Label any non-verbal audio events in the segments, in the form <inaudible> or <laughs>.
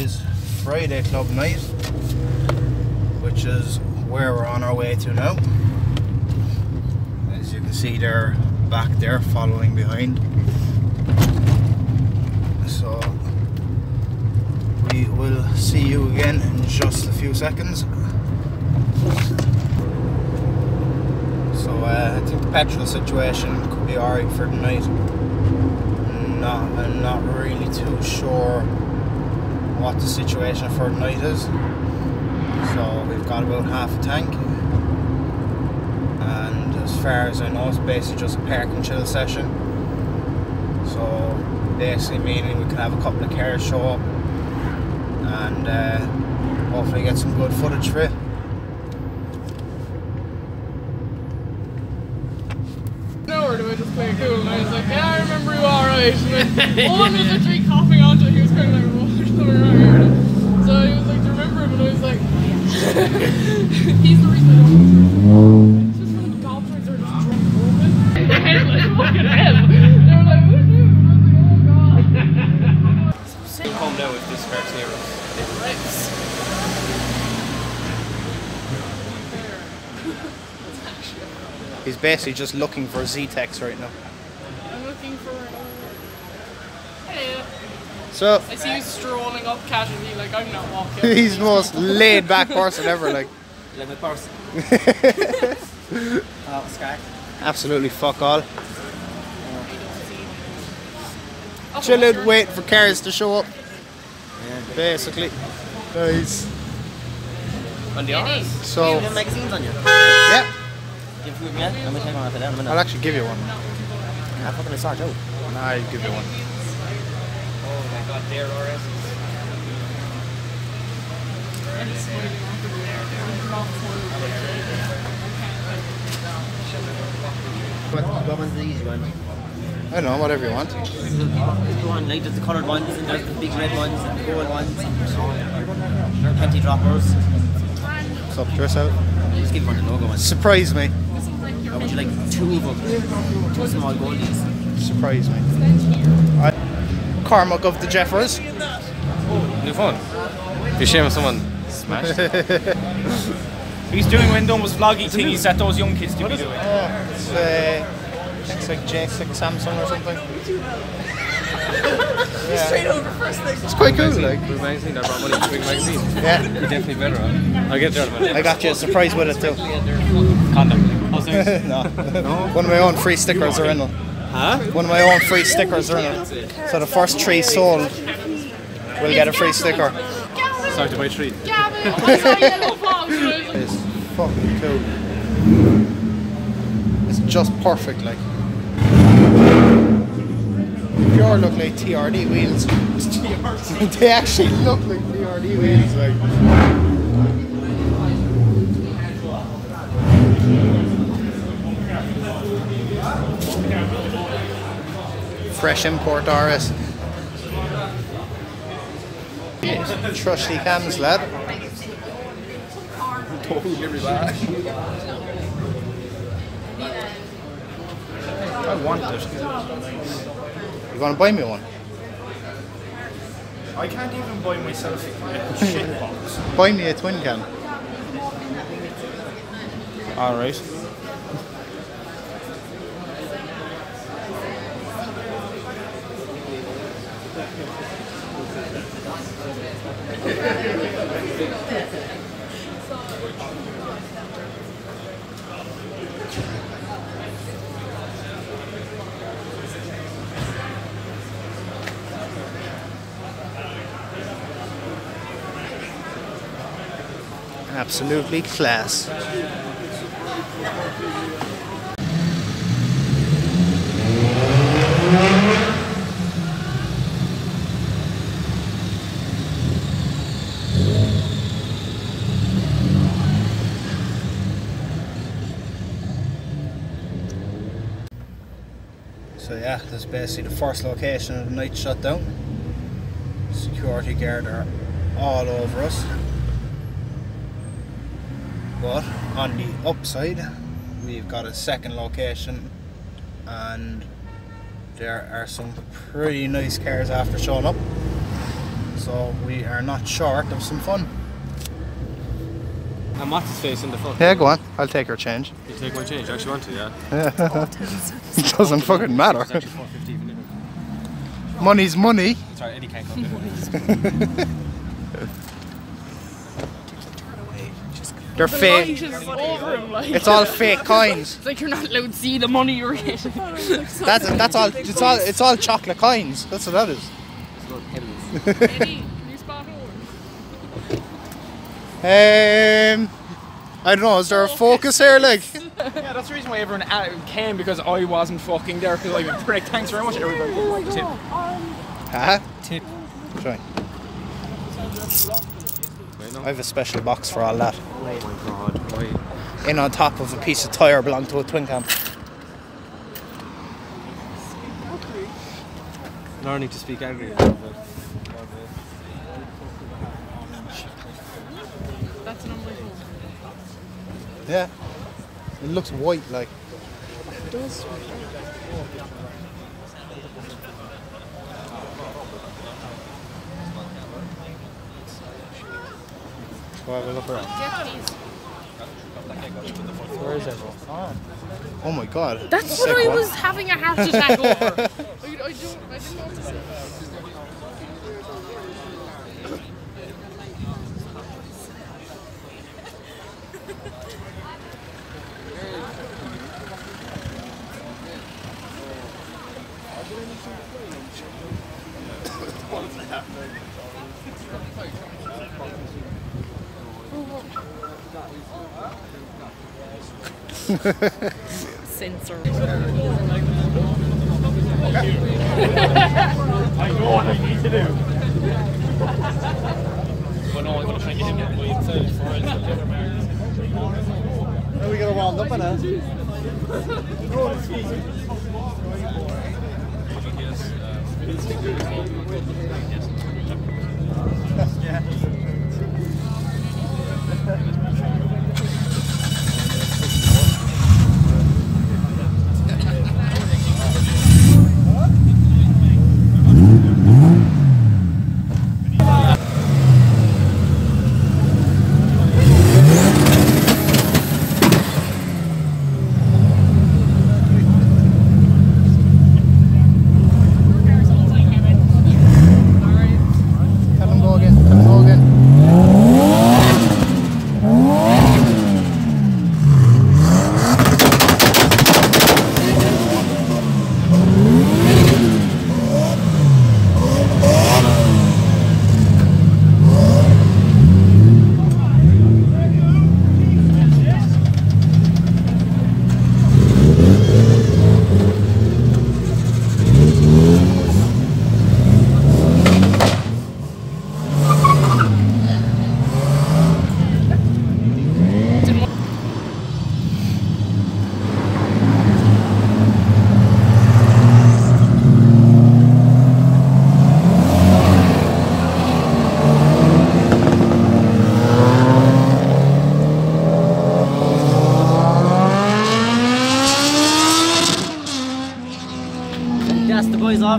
is Friday Club night, which is where we're on our way to now. As you can see, they're back there following behind. So we will see you again in just a few seconds. So uh, I think the petrol situation could be alright for tonight. Not, I'm not really too sure what the situation for tonight is. So we've got about half a tank. And as far as I know, it's basically just a park and chill session. So basically meaning we can have a couple of cars show up and uh, hopefully get some good footage for it. Do I just play cool? And I was like, yeah, I remember you alright. One <laughs> was literally coughing onto it. He was kind of like, what's coming around here? So he was like, do you remember him? And I was like, <laughs> he's the reason I don't just when the are just drunk open. <laughs> They had like fucking hell. They were like, who's I was like, oh god. Calm down if this starts near us. He's basically just looking for Z-Tex right now. I'm looking for. Hey, So I see you strolling up casually, like I'm not walking. <laughs> he's the most laid back person ever. Like Like my purse. Oh, Sky. absolutely fuck all. Oh, Chilling, waiting for cars to show up. Basically. Nice. On the arms. So You have magazines on you. yeah, Give food me. I'm gonna take one after that in a minute. I'll actually give you one. I fucking start out. Nah, I'll give you one. Oh my god, there RS. What, what one's the easy one? I don't know, whatever you want. There's the one, like there's the coloured ones and there's the big red ones and the gold ones and panty droppers. It's up to yourself. Just give one the logo ones. Surprise me. Or would you like two of them? Two small goldies. Surprise me. I, Cormac of the Jeffers. New phone. Be ashamed if someone smashed. <laughs> He's doing when Domus vloggy thing he's at those young kids to be doing. It's, uh, it's like J6 Samsung or something. <laughs> yeah. Straight over first thing. It's quite cool, like. Blue magazine. I brought money to Big magazine. Yeah. You're definitely better. Huh? I'll get you out of it. I got you a surprise with it too. Condom. <laughs> How's things? no. One of my own free stickers are in it. Huh? One of my own free stickers are in it. So the first tree sold will get a free sticker. Sorry to my three. Gavin, I saw yellow fox. and I was like, It's fucking cool. It's just perfect, like. Pure look like TRD wheels. <laughs> they actually look like TRD wheels, like. Fresh import RS. Trusty cams, lad. I want it. You gonna buy me one? I can't even buy myself a <laughs> shit box. Buy me a twin cam. Alright. Absolutely class. So yeah, this is basically the first location of the night shutdown. Security guard are all over us. But on the upside, we've got a second location and there are some pretty nice cars after showing up. So we are not short of some fun. And what's his face in the front? Yeah, go on. I'll take her change. You take my change. I actually want to, yeah. yeah. <laughs> It doesn't fucking matter. It's actually 450 even. Money's money. Sorry, Eddie can't come. They're The fake. over him, like. It's all fake coins. It's <laughs> like you're not allowed to see the money you're getting. <laughs> That's that's all. It's all. It's all chocolate coins. That's what that is. Eddie, you spot on. Um, I don't know. Is there a focus here? Like, <laughs> Yeah, that's the reason why everyone uh, came because I wasn't fucking there because I've been prick. Thanks very much, everybody. Tip. huh? Tip. Try. I have a special box for all that. Oh my god, why? In on top of a piece of tire belonging to a twin cam. Learning to speak angry. Yeah. It looks white, like. Does. Go have a look around. Where is it? Oh my god. That's Sick what I one. was having a heart attack over. <laughs> I, I don't. I didn't know what to say. Censor. But no, I'm gonna try and get him by himself for we got a wound up in it. Tell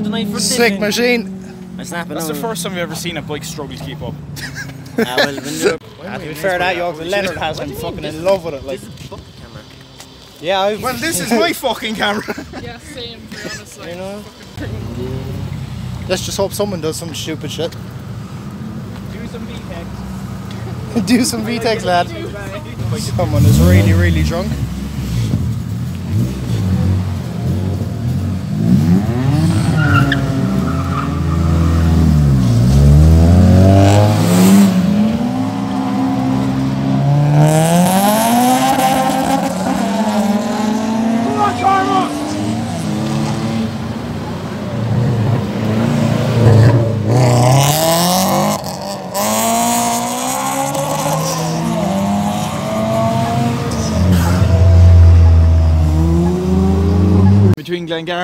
the boys off tonight for Sick tipping. machine. I snap it That's the first time I've ever seen a bike struggle to keep up. Well, when you're- to be fair, that York Leonard has. I'm fucking in love with it. Like, camera. yeah, I've. Well, this is my fucking camera. <laughs> Yeah, same, to be honest. Like, You know? Let's just hope someone does some stupid shit. Do some VTEX. <laughs> Do some VTEX, lad. Someone is really, really drunk.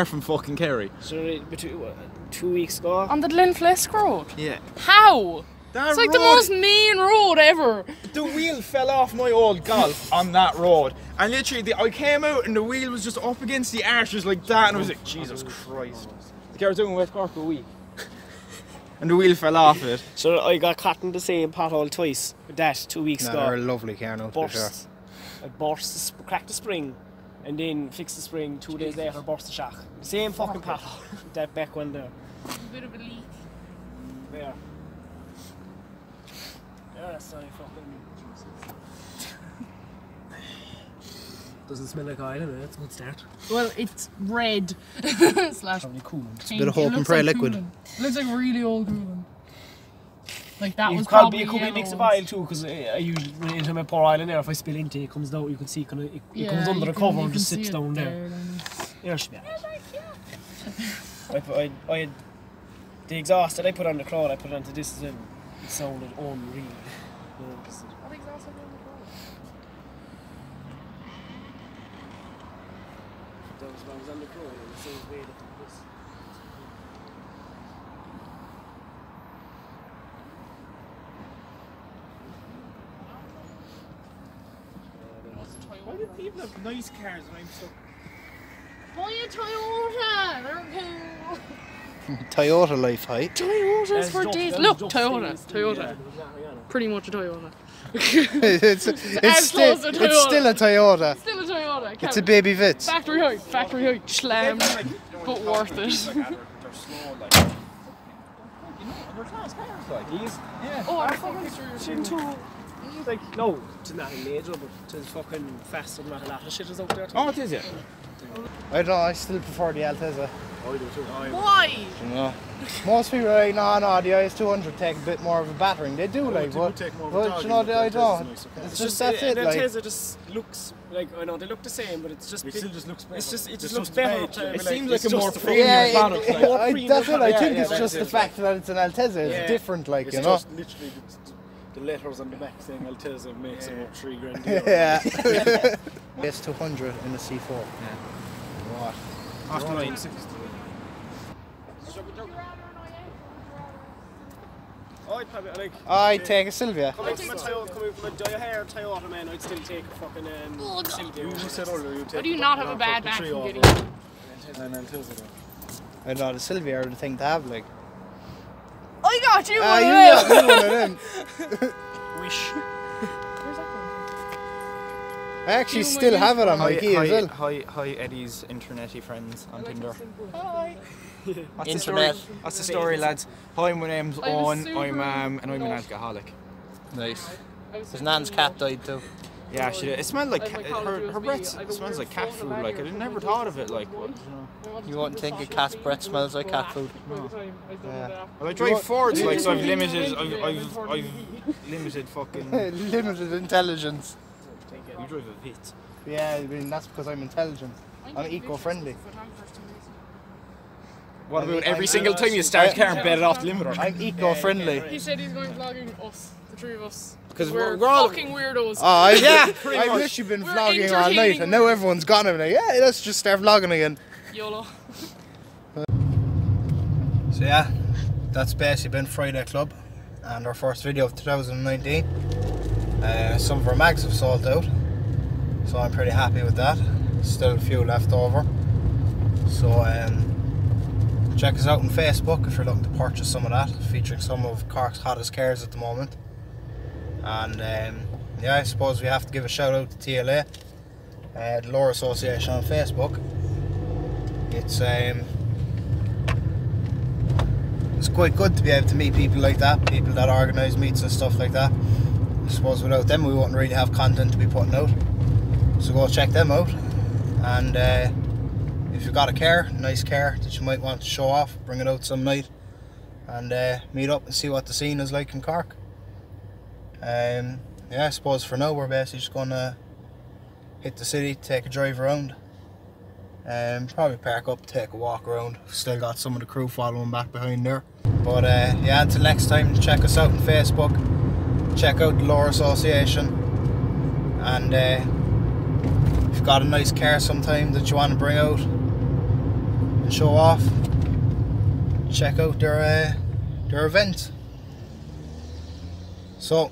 Between Glengarry and fucking Kerry. So, between, what, two weeks ago? On the Glenflesk Road. Yeah. How? That It's like the most mean road ever. The wheel fell off my old golf on that road. And literally, the, I came out and the wheel was just up against the arches like that. And I was like, Jesus Christ. The car was doing West Cork a week. <laughs> and the wheel fell off it. So I got caught in the same pothole twice with that two weeks No, ago. they're a lovely car now, to be fair. burst. I burst, cracked the spring, and then fix the spring. Two days later, burst the shock. Same fucking pothole. <laughs> that back one there. A bit of a leak. There. Yeah, that's not fucking. <laughs> Doesn't smell like oil, eh? anyway. That's a good start. Well, it's red <laughs> slash Probably cool. pink. bit of hope and looks pray like liquid. coolant. It looks like really old coolant. Like that You was could be, probably it could be a yellow mix of once. oil too, because I, I usually when anytime I pour oil in there, if I spill into it, it comes out. You can see kind of it, it Yeah, comes under the can- cover and just sits down there. then. Yeah, it should be alright. I, put, I, I had the exhaust that I put on the crowd, I put it onto this and it sounded unreal. You know, 'cause it- What exhaust on the car? that was when I was on the crowd and it sounds way different than this. Why do people have nice cars and I'm so Buy a Toyota! They're cool. Toyota life height. Toyotas That's for just- days. Look, Toyota. Toyota. yeah. Pretty much a Toyota. <laughs> <laughs> it's it's, as still, close to it's still a Toyota. Still a Toyota. It's a baby Vitz. Factory height. Factory height. Slammed. But worth it. <laughs> like. You know, they're fast cars like. These, yeah. Oh, I fucking sure you're Chin too. Like, no, it's nothing major, but it's fucking faster than a lot of shit is out there. Too. Oh, it is it. I don't know, I still prefer the Altezza. I do too. Why? You know. Most people are like, no, no, the IS200 take a bit more of a battering. They do, oh, like, do but, take more of a but you know, but they, I the Altezza's don't. nicer. It's just that's it, the like. Tesla just looks like I know they look the same, but it's just It big- still just looks better. It's just it just just looks the better. page. to- It seems like a more just the premium Yeah, frame. it, product, like- I, that's what I think. Yeah, it's yeah, just the fact that it's an Altezza. It's different, like, It's you know. Just literally the, the letters on the back saying Altezza makes it about three grand. <laughs> yeah. S200 in the C4. Yeah. What? After nine. I'd probably like. I take a Silvia. Coming from a Toyota, coming from a Dyer Toyota man, I'd still take a fucking um, Oh, Silvia. You said earlier you take. Why do you not have a bad the back tree from over getting And Altezza though. I know the Silvia are the thing to have, like. I got you Ah, one you of them. got me one of them. Wish. I actually You still have it on Hi, my key as hi, well. hi, hi, Eddie's internety friends on Tinder. Hi. <laughs> What's Internet. The story? What's the story, lads? Hi, my name's I'm a Owen. super I'm um, and I'm an nut. alcoholic. Nice. I His nan's cat died too. Yeah, she did. It smelled like Like my cat, Call of her, her breath I have a smells like cat food. Like my I ear. never thought of it. Like, but, you know. You wouldn't think a cat's breath smells like cat food. Yeah. Well, I drive Fords, like so. I've limited. I've, I've, I've limited fucking. <laughs> Limited intelligence. You drive a Vit. Yeah, I mean that's because I'm intelligent. I'm eco-friendly. What about every I'm- single time you start I- car and bet it off the limiter? I'm eco-friendly. He said he's going vlogging us, the three of us. 'Cause we're, we're- all- fucking weirdos. Oh, I've, <laughs> Yeah, I've pretty much. literally been We're vlogging all night, entertaining and now everyone's gone. I'm like, yeah, let's just start vlogging again. YOLO. <laughs> So yeah, that's basically been Friday Club, and our first video of 2019. Uh, some of our mags have sold out, so I'm pretty happy with that. Still a few left over. So um, check us out on Facebook if you're looking to purchase some of that, featuring some of Cork's hottest cars at the moment. And um, yeah, I suppose we have to give a shout out to TLA, uh, the Lower Association on Facebook. It's um, it's quite good to be able to meet people like that, people that organise meets and stuff like that. I suppose without them we wouldn't really have content to be putting out. So go check them out. And uh, if you've got a car, nice car that you might want to show off, bring it out some night and uh, meet up and see what the scene is like in Cork. Um, yeah, I suppose for now we're basically just to hit the city, take a drive around. Um, probably park up, take a walk around. Still got some of the crew following back behind there. But uh, yeah, until next time, check us out on Facebook. Check out the Lower Association. And uh, if you've got a nice car sometime that you want to bring out and show off, check out their uh, their event. So,